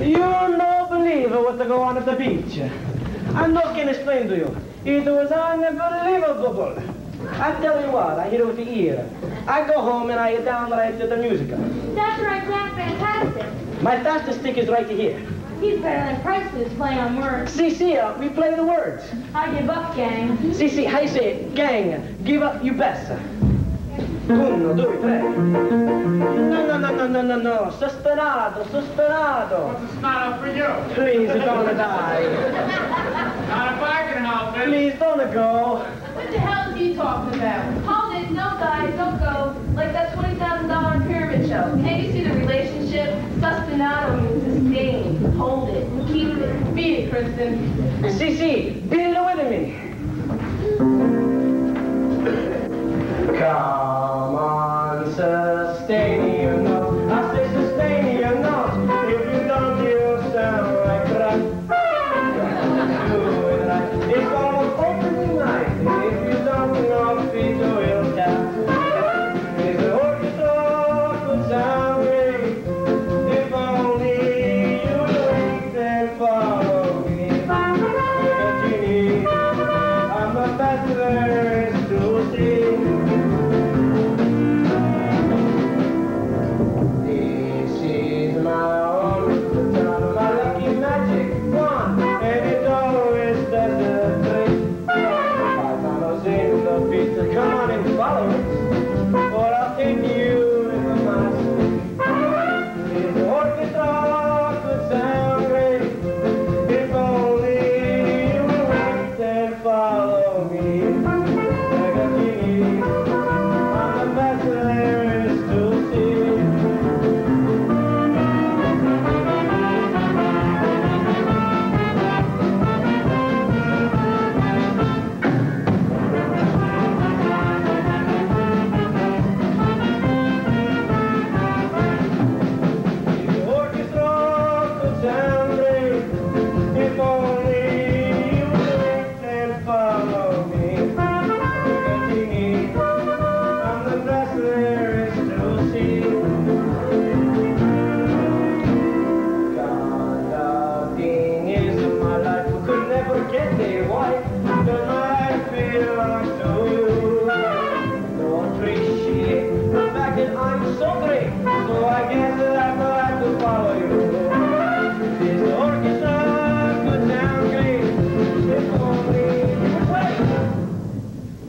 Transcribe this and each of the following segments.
You don't believe what go on at the beach. I'm not going to explain to you. It was unbelievable. I tell you what, I hear it with the ear. I go home and I downright to the musical. That's right, Jack Fantastic. My fastest stick is right here. He's better than Priceless playing on words. See, see, uh, we play the words. I give up, gang. See, see, how you say it? Gang, give up, you best. Uno, due, tre. No, no, no, no, no, no, no. Sosperato, sosperato. What's the smile for you? Please, don't die. Not if I can help it. Please, don't go. What the hell is he talking about? Hold it, no die, don't go. Like that $20,000 pyramid show. Can't you see the relationship? Sospirato means sustain. Hold it, keep it. Be it, Kristen. Cece, be in the with me. Come. beat. Come on and follow us.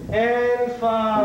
and five.